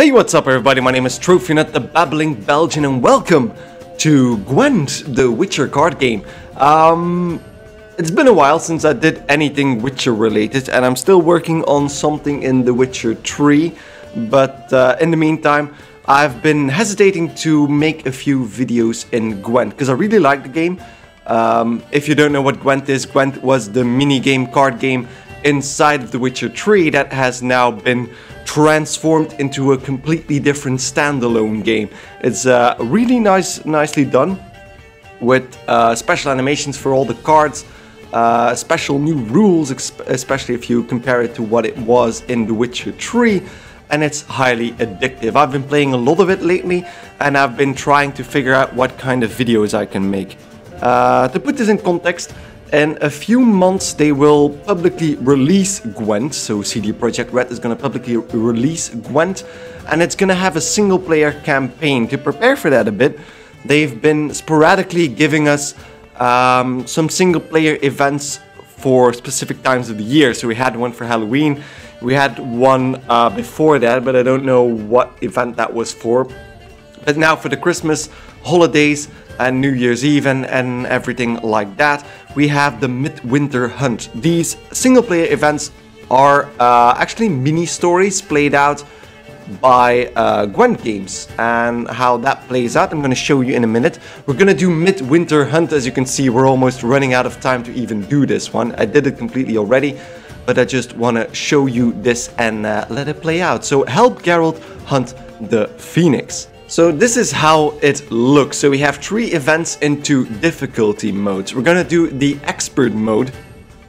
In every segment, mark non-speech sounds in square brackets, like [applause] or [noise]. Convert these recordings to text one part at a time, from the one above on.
Hey, what's up everybody? My name is TroVNut, the Babbling Belgian, and welcome to Gwent, the Witcher card game. Um, it's been a while since I did anything Witcher related, and I'm still working on something in The Witcher 3, but uh, in the meantime, I've been hesitating to make a few videos in Gwent, because I really like the game. Um, if you don't know what Gwent is, Gwent was the mini-game card game inside The Witcher 3 that has now been transformed into a completely different standalone game. It's uh, really nice, nicely done with uh, special animations for all the cards, uh, special new rules, especially if you compare it to what it was in The Witcher 3, and it's highly addictive. I've been playing a lot of it lately, and I've been trying to figure out what kind of videos I can make. Uh, to put this in context, in a few months, they will publicly release Gwent. So CD Projekt Red is going to publicly release Gwent, and it's going to have a single-player campaign. To prepare for that a bit, they've been sporadically giving us um, some single-player events for specific times of the year. So we had one for Halloween, we had one uh, before that, but I don't know what event that was for. But now for the Christmas holidays, and New Year's Eve and, and everything like that, we have the Midwinter Hunt. These single player events are uh, actually mini stories played out by uh, Gwent Games and how that plays out I'm going to show you in a minute. We're going to do Midwinter Hunt as you can see we're almost running out of time to even do this one. I did it completely already but I just want to show you this and uh, let it play out. So help Geralt hunt the Phoenix. So this is how it looks. So we have three events into difficulty modes. We're gonna do the expert mode.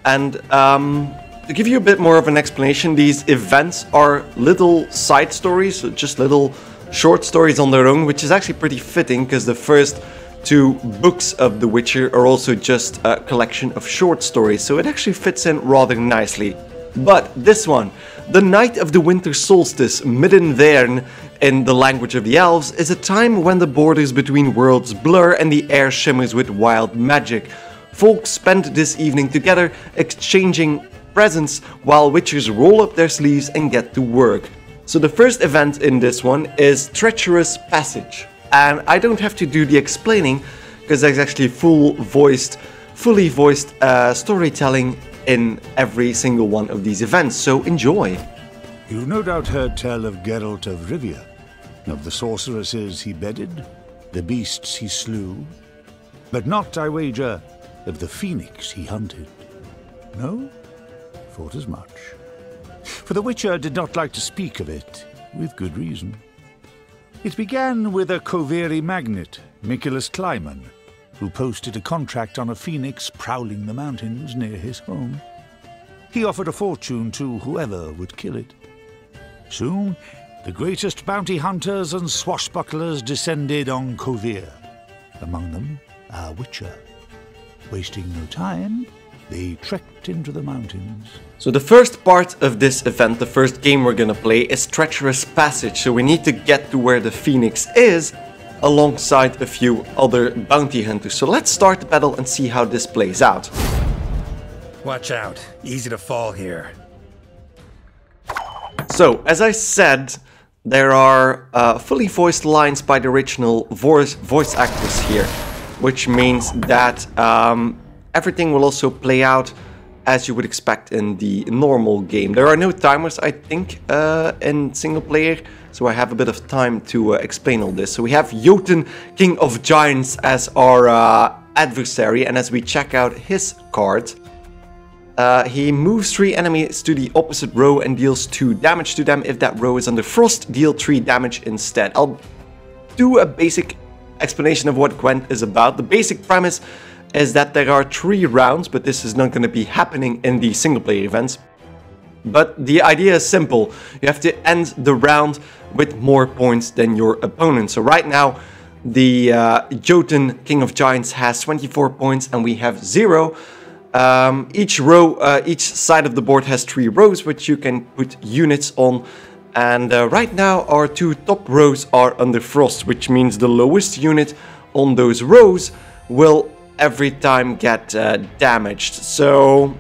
And um, to give you a bit more of an explanation, these events are little side stories, just little short stories on their own, which is actually pretty fitting because the first two books of The Witcher are also just a collection of short stories, so it actually fits in rather nicely. But this one, the night of the winter solstice, Midinváerne, in the language of the elves, is a time when the borders between worlds blur and the air shimmers with wild magic. Folks spend this evening together, exchanging presents, while witchers roll up their sleeves and get to work. So the first event in this one is Treacherous Passage. And I don't have to do the explaining, because there's actually full voiced, fully voiced uh, storytelling in every single one of these events, so enjoy. You've no doubt heard tell of Geralt of Rivia, of the sorceresses he bedded, the beasts he slew, but not, I wager, of the phoenix he hunted. No? Thought as much. For the Witcher did not like to speak of it, with good reason. It began with a Koviri magnate, Michaelis Kleiman, who posted a contract on a phoenix prowling the mountains near his home. He offered a fortune to whoever would kill it. Soon, the greatest bounty hunters and swashbucklers descended on Kovir. Among them, our Witcher. Wasting no time, they trekked into the mountains. So the first part of this event, the first game we're gonna play, is Treacherous Passage. So we need to get to where the Phoenix is alongside a few other bounty hunters. So let's start the battle and see how this plays out. Watch out. Easy to fall here. So, as I said, there are uh, fully voiced lines by the original voice, voice actors here, which means that um, everything will also play out as you would expect in the normal game. There are no timers, I think, uh, in single player, so I have a bit of time to uh, explain all this. So we have Jotun, King of Giants, as our uh, adversary, and as we check out his card, uh, he moves three enemies to the opposite row and deals 2 damage to them. If that row is under frost, deal 3 damage instead. I'll do a basic explanation of what Gwent is about. The basic premise is that there are three rounds, but this is not going to be happening in the single player events. But the idea is simple. You have to end the round with more points than your opponent. So right now, the uh, Jotun King of Giants has 24 points and we have 0. Um, each row, uh, each side of the board has 3 rows which you can put units on. And uh, right now our two top rows are under frost, which means the lowest unit on those rows will every time get uh, damaged. So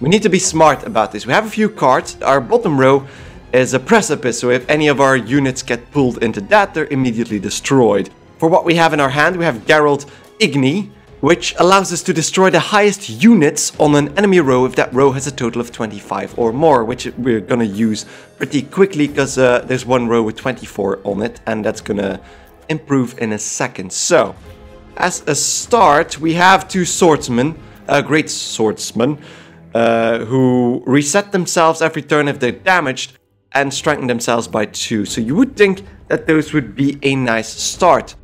we need to be smart about this. We have a few cards. Our bottom row is a precipice, so if any of our units get pulled into that, they're immediately destroyed. For what we have in our hand, we have Geralt Igni, which allows us to destroy the highest units on an enemy row if that row has a total of 25 or more, which we're gonna use pretty quickly because uh, there's one row with 24 on it, and that's gonna improve in a second. So, as a start, we have two swordsmen, uh, great swordsmen, uh, who reset themselves every turn if they're damaged and strengthen themselves by two. So you would think that those would be a nice start.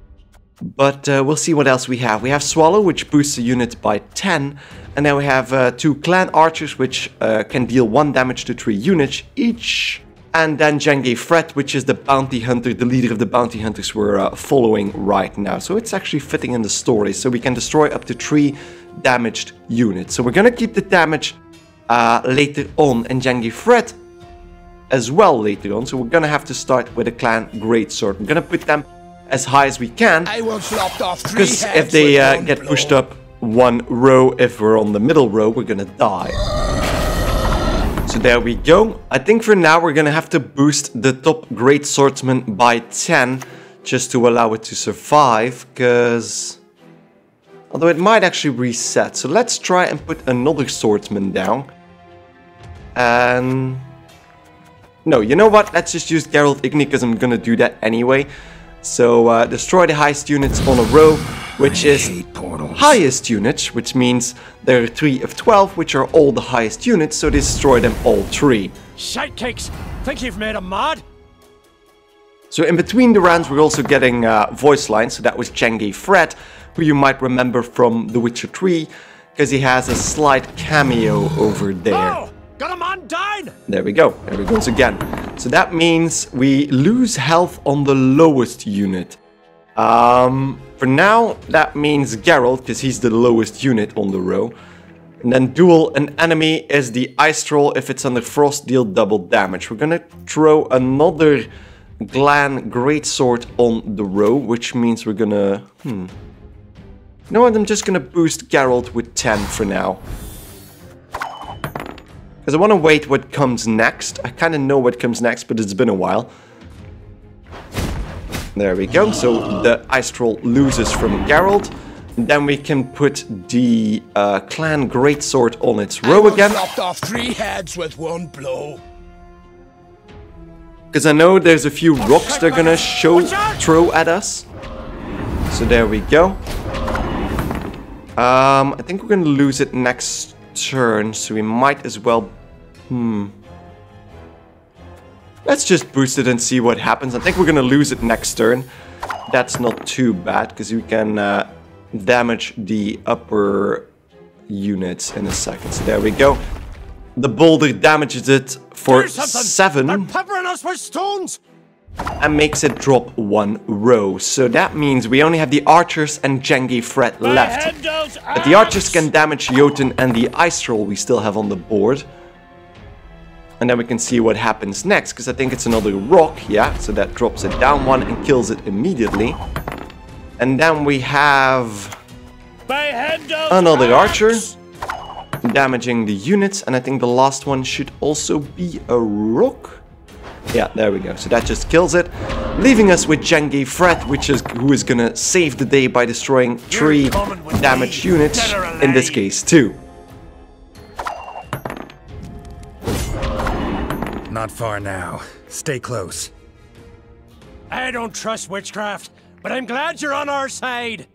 But uh, we'll see what else we have. We have Swallow, which boosts the unit by 10. And then we have uh, two Clan Archers, which uh, can deal 1 damage to 3 units each. And then Djenge Frett, which is the bounty hunter, the leader of the bounty hunters we're uh, following right now. So it's actually fitting in the story. So we can destroy up to 3 damaged units. So we're gonna keep the damage uh, later on. And Djenge Frett as well later on. So we're gonna have to start with a Clan Greatsword. I'm gonna put them as high as we can. I once lopped off three Because if they uh, get blow. pushed up one row, if we're on the middle row, we're gonna die. So there we go. I think for now we're gonna have to boost the top great swordsman by 10 just to allow it to survive, because... Although it might actually reset. So let's try and put another swordsman down. And... No, you know what? Let's just use Geralt Igni because I'm gonna do that anyway. So uh, destroy the highest units on a row, which is highest units, which means there are 3 of 12, which are all the highest units, so destroy them all 3. Sidekicks! Think you've made a mod? So in between the rounds we're also getting uh, voice lines, so that was Djenge Frett, who you might remember from The Witcher 3, because he has a slight cameo over there. Oh! Got a man down! There we go. There he goes again. So that means we lose health on the lowest unit. Um, for now, that means Geralt, because he's the lowest unit on the row. And then duel an enemy is the Ice Troll. If it's under Frost, deal double damage. We're gonna throw another Clan Greatsword on the row, which means we're gonna... Hmm. You know what, I'm just gonna boost Geralt with 10 for now. Because I want to wait what comes next. I kind of know what comes next, but it's been a while. There we go. So the Ice Troll loses from Geralt. Then we can put the uh, Clan Greatsword on its row again. lopped off three heads with one blow. Because I know there's a few rocks they're gonna show throw at us. So there we go. Um, I think we're gonna lose it next turn, so we might as well... Hmm. Let's just boost it and see what happens. I think we're gonna lose it next turn. That's not too bad, because we can uh, damage the upper units in a second. So there we go. The boulder damages it for seven They're peppering us with stones! and makes it drop one row. So that means we only have the archers and Djenge Frett left. But the archers can damage Jotun and the ice troll we still have on the board. And then we can see what happens next, because I think it's another rock, yeah. So that drops it down one and kills it immediately. And then we have another archer damaging the units. And I think the last one should also be a rook. Yeah, there we go. So that just kills it, leaving us with Djenge Frett, which is who is gonna save the day by destroying three damaged units. In this case, two. Not far now. Stay close. I don't trust witchcraft, but I'm glad you're on our side.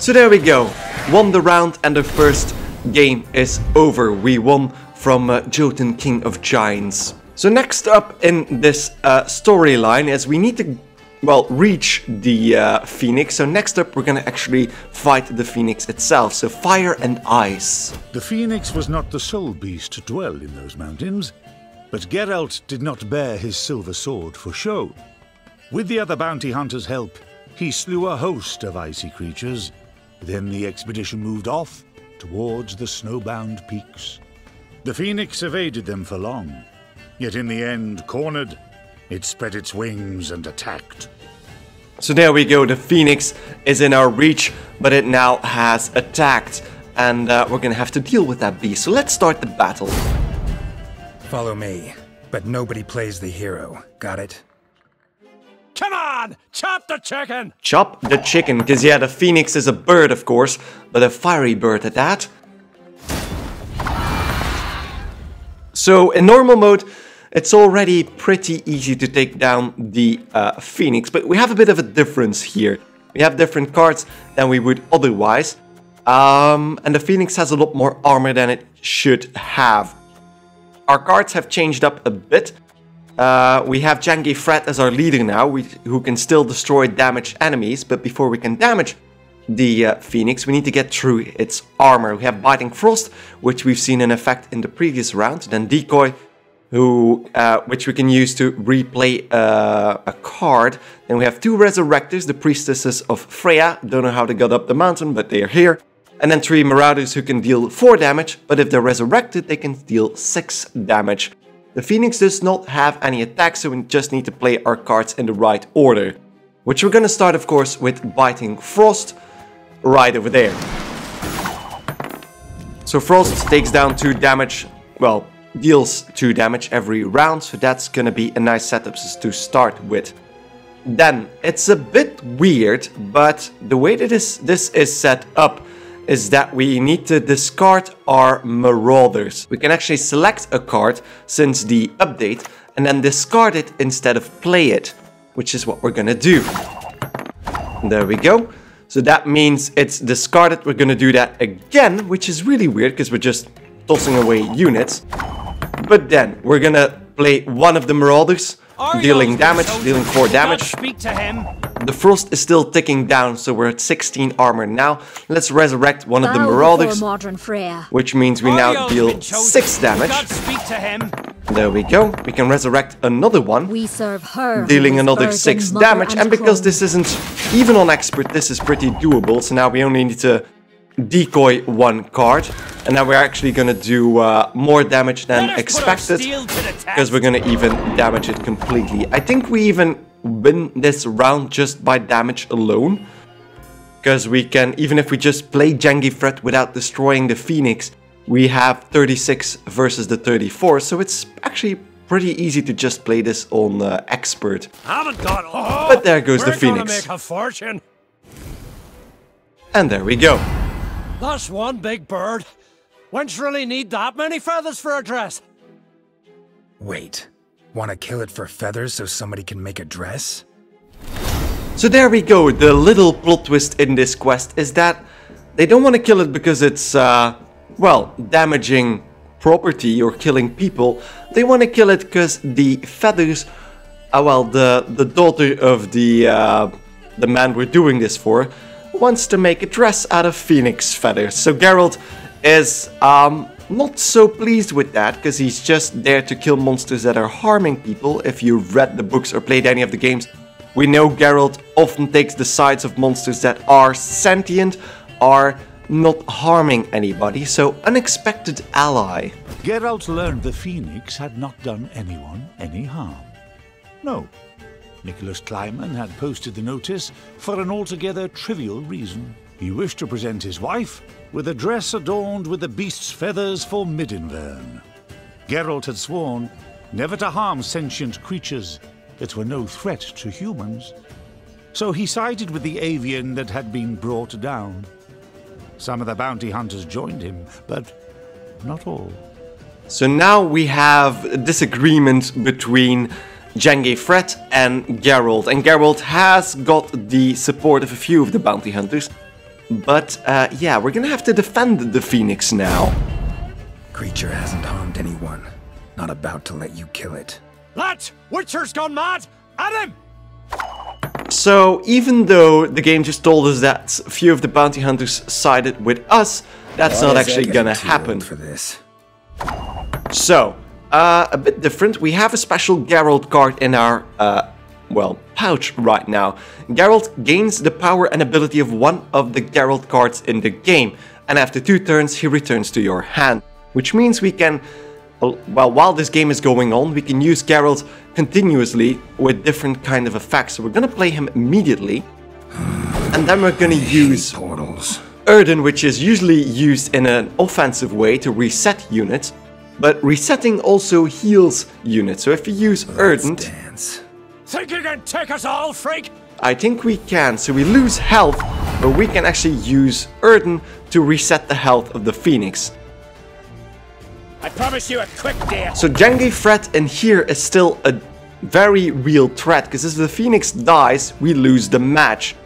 So there we go. Won the round and the first game is over. We won from uh, Jotun King of Giants. So next up in this uh, storyline is we need to, well, reach the uh, Phoenix. So next up we're gonna actually fight the Phoenix itself. So fire and ice. The Phoenix was not the sole beast to dwell in those mountains, but Geralt did not bear his silver sword for show. With the other bounty hunters' help, he slew a host of icy creatures. Then the expedition moved off towards the snowbound peaks. The Phoenix evaded them for long, yet in the end, cornered, it spread its wings and attacked. So there we go, the Phoenix is in our reach, but it now has attacked. And uh, we're gonna have to deal with that beast. So let's start the battle. Follow me. but nobody plays the hero. Got it? Come on! Chop the chicken! Chop the chicken, because yeah, the phoenix is a bird, of course, but a fiery bird at that. So in normal mode, it's already pretty easy to take down the uh, phoenix, but we have a bit of a difference here. We have different cards than we would otherwise, um, and the phoenix has a lot more armor than it should have. Our cards have changed up a bit. Uh, we have Djenge Frett as our leader now, we, who can still destroy damaged enemies, but before we can damage the uh, Phoenix, we need to get through its armor. We have Biting Frost, which we've seen an effect in the previous round, then Decoy, who, uh, which we can use to replay uh, a card. Then we have two Resurrectors, the Priestesses of Freya, don't know how they got up the mountain, but they are here. And then three Marauders who can deal 4 damage, but if they're resurrected, they can deal 6 damage. The Phoenix does not have any attacks, so we just need to play our cards in the right order. Which we're gonna start, of course, with Biting Frost, right over there. So Frost takes down 2 damage, well, deals 2 damage every round, so that's gonna be a nice setup to start with. Then, it's a bit weird, but the way that this, this is set up is that we need to discard our Marauders. We can actually select a card since the update and then discard it instead of play it, which is what we're gonna do. There we go. So that means it's discarded. We're gonna do that again, which is really weird because we're just tossing away units. But then we're gonna play one of the Marauders, dealing damage, dealing 4 damage. Speak to him. The frost is still ticking down, so we're at 16 armor now. Let's resurrect one of the Bow marauders, before modern Freya. which means we now deal 6 damage. God, speak to him. There we go. We can resurrect another one, We serve her. dealing another 6 damage. And because this isn't even on expert, this is pretty doable. So now we only need to decoy one card. And now we're actually gonna do uh, more damage than Let us put our expected. steel to the test. Because we're gonna even damage it completely. I think we even win this round just by damage alone. Because we can, even if we just play Djenge Frett without destroying the Phoenix, we have 36 versus the 34. So it's actually pretty easy to just play this on uh, Expert. Haven't got. But there goes the We're gonna Phoenix. make a fortune. And there we go. That's one big bird. Wench really need that many feathers for a dress? Wait. Wanna kill it for feathers so somebody can make a dress? So there we go. The little plot twist in this quest is that they don't want to kill it because it's, uh, well, damaging property or killing people. They want to kill it because the feathers, uh, well, the the daughter of the uh, the man we're doing this for wants to make a dress out of phoenix feathers. So Geralt is um, not so pleased with that because he's just there to kill monsters that are harming people. If you've read the books or played any of the games, we know Geralt often takes the sides of monsters that are sentient, are not harming anybody, so unexpected ally. Geralt learned the Phoenix had not done anyone any harm. No. Nicholas Kleiman had posted the notice for an altogether trivial reason. He wished to present his wife with a dress adorned with the beast's feathers for Midinváerne. Geralt had sworn never to harm sentient creatures that were no threat to humans. So he sided with the avian that had been brought down. Some of the bounty hunters joined him, but not all. So now we have a disagreement between Djenge Frett and Geralt. And Geralt has got the support of a few of the bounty hunters. But uh, yeah, we're gonna have to defend the Phoenix now. Creature hasn't harmed anyone. Not about to let you kill it. Lads, Witcher's gone mad. At him! So even though the game just told us that a few of the bounty hunters sided with us, that's not actually Getting gonna happen. for this. So, uh, a bit different. We have a special Geralt card in our, uh, well, pouch right now. Geralt gains the power and ability of one of the Geralt cards in the game, and after two turns he returns to your hand, which means we can, well, while this game is going on, we can use Geralt continuously with different kind of effects. So we're gonna play him immediately, and then we're gonna use Portals. Yrden, which is usually used in an offensive way to reset units, but resetting also heals units. So if you use Ardent, Dance. Think you can take us all, freak? I think we can. So we lose health, but we can actually use Yrden to reset the health of the Phoenix. I promise you a quick deal. So Djenge Frett in here is still a very real threat, because if the Phoenix dies, we lose the match.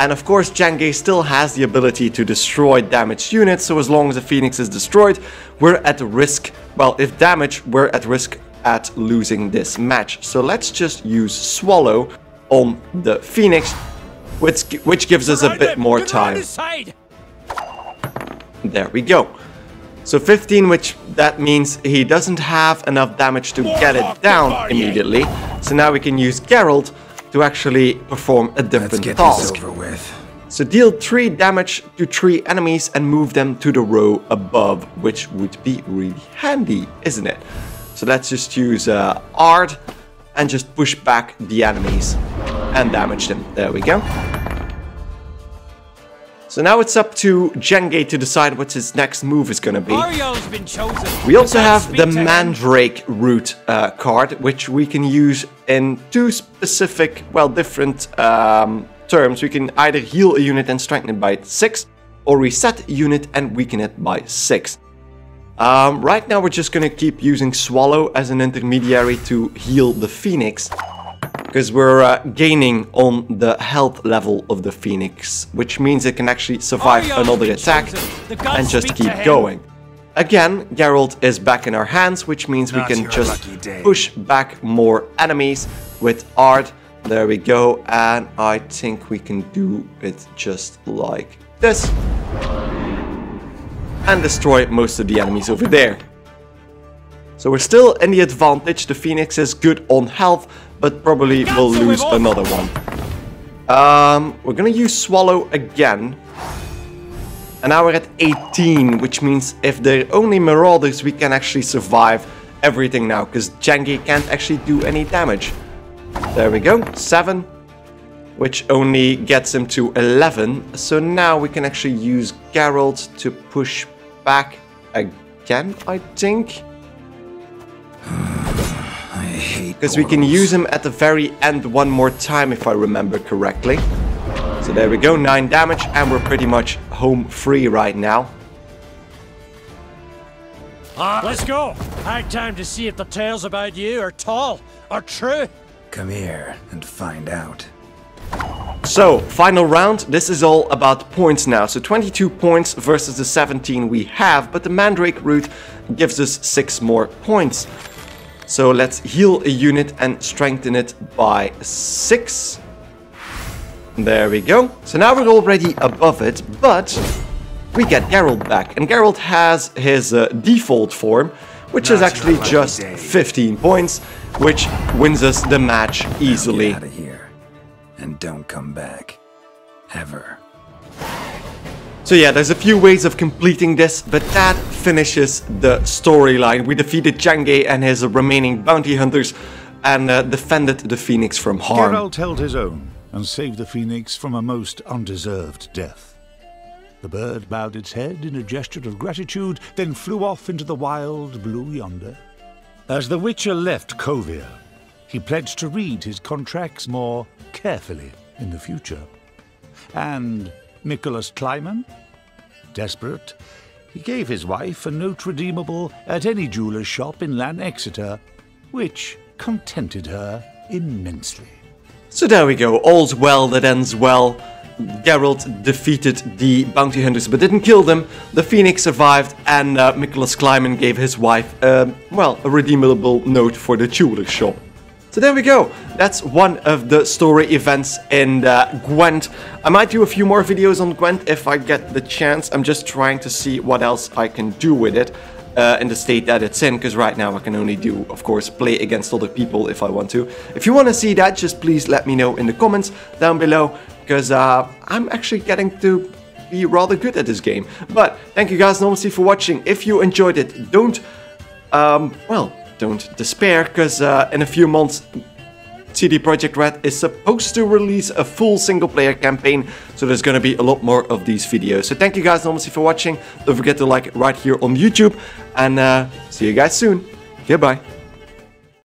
And of course, Djenge still has the ability to destroy damaged units, so as long as the Phoenix is destroyed, we're at risk, well, if damaged, we're at risk at losing this match. So let's just use Swallow on the Phoenix, which, which gives us a bit more time. There we go. So 15, which that means he doesn't have enough damage to get it down immediately. So now we can use Geralt to actually perform a different get task. this over with. So deal 3 damage to 3 enemies and move them to the row above, which would be really handy, isn't it? So let's just use uh, Aard and just push back the enemies and damage them. There we go. So now it's up to Djenge to decide what his next move is be. Mario's been chosen. We also have the. Mandrake Root uh, card, which we can use in two specific, well, different um, terms. We can either heal a unit and strengthen it by 6, or reset a unit and weaken it by 6. Um, right now we're just gonna keep using Swallow as an intermediary to heal the Phoenix. Because we're uh, gaining on the health level of the Phoenix, which means it can actually survive Mario's another attack chosen. The gods and just keep going. Again, Geralt is back in our hands, which means we can just push back more enemies with Aard. There we go, and I think we can do it just like this. And destroy most of the enemies over there. So we're still in the advantage. The Phoenix is good on health, but probably will lose another one. Um, we're gonna use Swallow again. And now we're at 18, which means if they're only Marauders, we can actually survive everything now, because Djenge can't actually do any damage. There we go, 7, which only gets him to 11. So now we can actually use Geralt to push back again, I think. [sighs] Because we can use him at the very end one more time, if I remember correctly. So there we go, 9 damage, and we're pretty much home free right now. Ah, let's go. High time to see if the tales about you are tall or true. Come here and find out. So, final round. This is all about points now. So 22 points versus the 17 we have, but the Mandrake root gives us 6 more points. So let's heal a unit and strengthen it by 6. There we go. So now we're already above it, but we get Geralt back. And Geralt has his uh, default form, which is actually just day. 15 points, which wins us the match easily. Don't come back. Ever. So yeah, there's a few ways of completing this, but that finishes the storyline. We defeated Djenge and his remaining bounty hunters and uh, defended the Phoenix from harm. Geralt held his own and saved the phoenix from a most undeserved death. The bird bowed its head in a gesture of gratitude, then flew off into the wild blue yonder. As the Witcher left Kovir, he pledged to read his contracts more carefully in the future. And Nicholas Kleiman? Desperate, he gave his wife a note redeemable at any jeweller's shop in Lan Exeter, which contented her immensely. So there we go, all's well that ends well. Geralt defeated the bounty hunters but didn't kill them. The Phoenix survived and uh, Nicholas Kleiman gave his wife, uh, well, a redeemable note for the jeweler shop. So there we go. That's one of the story events in uh, Gwent. I might do a few more videos on Gwent if I get the chance. I'm just trying to see what else I can do with it uh, in the state that it's in, because right now I can only do, of course, play against other people if I want to. If you want to see that, just please let me know in the comments down below, because uh, I'm actually getting to be rather good at this game. But thank you guys enormously for watching. If you enjoyed it, don't, um, well, don't despair, because uh, in a few months, CD Projekt Red is supposed to release a full single player campaign, so there's gonna be a lot more of these videos. So thank you guys enormously for watching. Don't forget to like right here on YouTube, and uh, see you guys soon. Goodbye.